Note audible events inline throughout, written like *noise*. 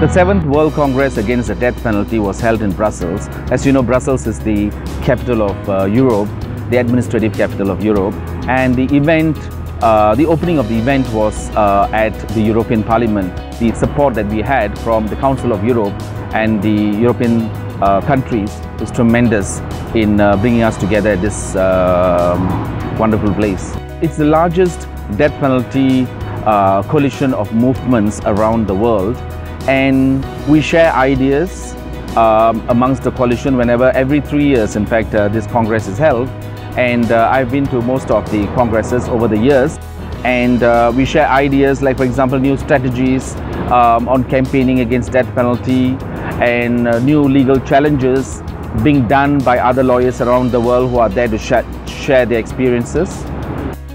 The seventh World Congress Against the Death Penalty was held in Brussels. As you know, Brussels is the capital of uh, Europe, the administrative capital of Europe, and the event, uh, the opening of the event was uh, at the European Parliament. The support that we had from the Council of Europe and the European uh, countries was tremendous in uh, bringing us together at this um, wonderful place. It's the largest death penalty uh, coalition of movements around the world and we share ideas um, amongst the coalition whenever every three years in fact uh, this congress is held and uh, I've been to most of the congresses over the years and uh, we share ideas like for example new strategies um, on campaigning against death penalty and uh, new legal challenges being done by other lawyers around the world who are there to sh share their experiences.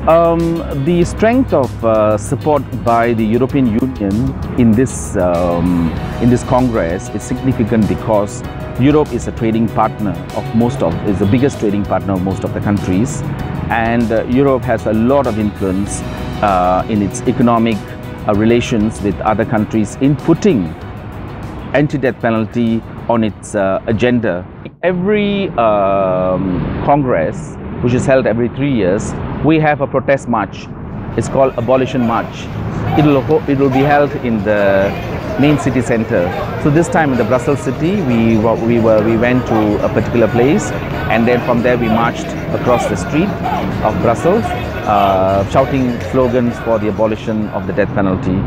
Um, the strength of uh, support by the European Union in this um, in this Congress is significant because Europe is a trading partner of most of is the biggest trading partner of most of the countries, and uh, Europe has a lot of influence uh, in its economic uh, relations with other countries in putting anti-death penalty on its uh, agenda. Every um, Congress, which is held every three years, we have a protest march. It's called Abolition March. It will, it will be held in the main city center. So this time in the Brussels city, we, we, were, we went to a particular place and then from there we marched across the street of Brussels, uh, shouting slogans for the abolition of the death penalty.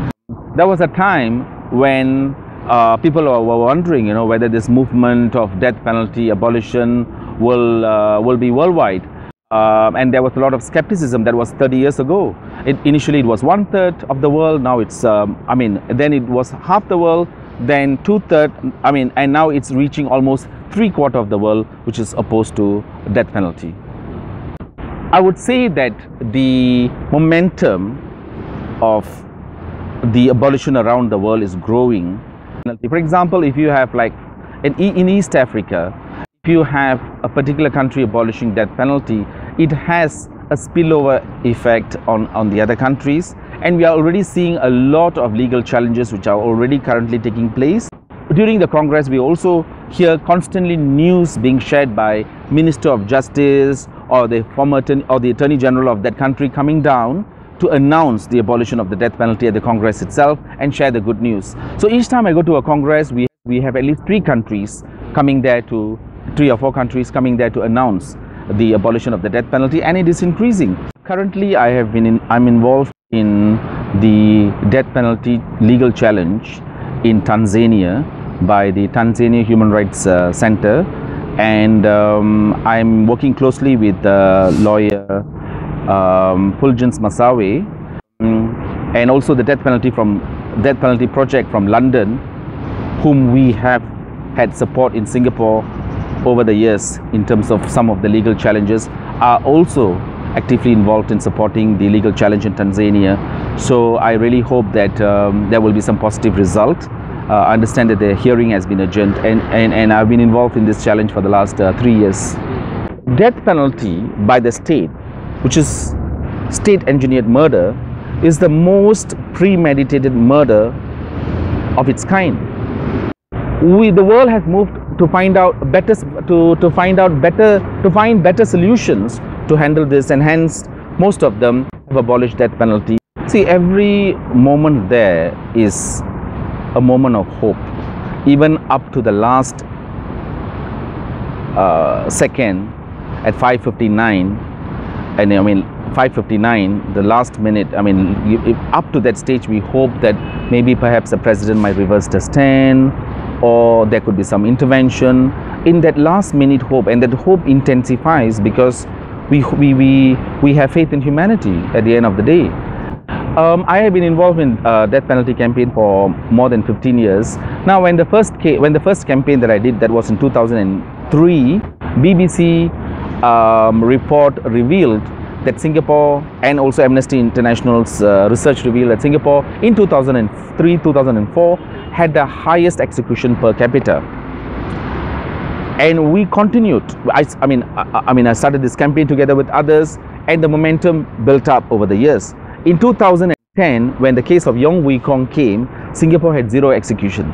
There was a time when uh, people were wondering, you know, whether this movement of death penalty abolition will uh, will be worldwide. Um, and there was a lot of skepticism that was 30 years ago. It, initially, it was one third of the world. Now it's, um, I mean, then it was half the world, then two third. I mean, and now it's reaching almost three quarter of the world, which is opposed to death penalty. I would say that the momentum of the abolition around the world is growing. For example, if you have like in, in East Africa, if you have a particular country abolishing death penalty, it has a spillover effect on, on the other countries. And we are already seeing a lot of legal challenges which are already currently taking place. During the Congress, we also hear constantly news being shared by Minister of Justice or the former or the Attorney General of that country coming down to announce the abolition of the death penalty at the Congress itself and share the good news. So each time I go to a Congress, we, we have at least three countries coming there to, three or four countries coming there to announce the abolition of the death penalty and it is increasing. Currently, I have been in, I'm involved in the death penalty legal challenge in Tanzania by the Tanzania Human Rights uh, Center and um, I'm working closely with the lawyer um, Fulgence Massawe um, and also the death penalty from death penalty project from London whom we have had support in Singapore over the years in terms of some of the legal challenges are also actively involved in supporting the legal challenge in Tanzania. So I really hope that um, there will be some positive result. Uh, I understand that the hearing has been adjourned and, and, and I've been involved in this challenge for the last uh, three years. Death penalty by the state, which is state engineered murder, is the most premeditated murder of its kind. We, the world has moved to find out better to, to find out better to find better solutions to handle this and hence most of them have abolished death penalty. See every moment there is a moment of hope even up to the last uh, second at 559 and i mean 559 the last minute i mean if, up to that stage we hope that maybe perhaps the president might reverse the stand or there could be some intervention in that last minute hope and that hope intensifies because we, we, we, we have faith in humanity at the end of the day. Um, I have been involved in uh, death penalty campaign for more than 15 years. Now, when the first when the first campaign that I did, that was in 2003, BBC um, report revealed that Singapore and also Amnesty International's uh, research revealed that Singapore in 2003-2004 had the highest execution per capita. And we continued. I, I mean, I, I, mean, I started this campaign together with others, and the momentum built up over the years. In 2010, when the case of Yong Vui Kong came, Singapore had zero execution.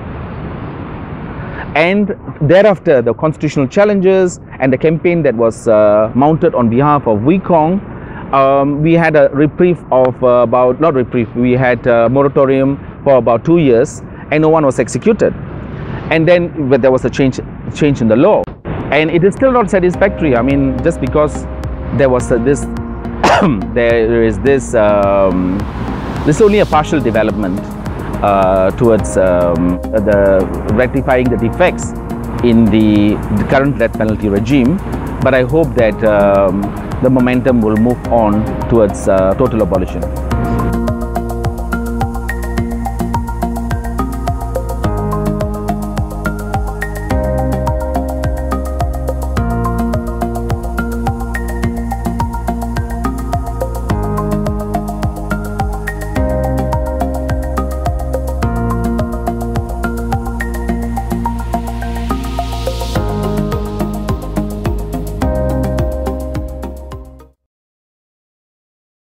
And thereafter, the constitutional challenges and the campaign that was uh, mounted on behalf of Vui Kong, um, we had a reprieve of uh, about, not reprieve, we had a moratorium for about two years and no one was executed. And then there was a change, change in the law. And it is still not satisfactory. I mean, just because there was a, this, *coughs* there is this, um, this is only a partial development uh, towards um, the rectifying the defects in the, the, current death penalty regime. But I hope that um, the momentum will move on towards uh, total abolition.